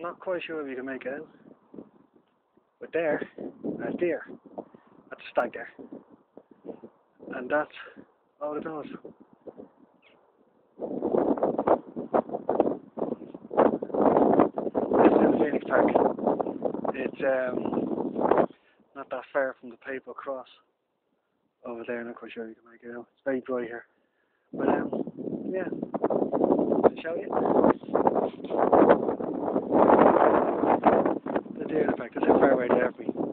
Not quite sure if you can make it out. But there, there's deer. That's a stag there. And that's all it. This is in Phoenix Park. It's um, not that far from the Papal Cross over there. Not quite sure you can make it out. It's very dry here. But um, yeah, to show you. to fairway to every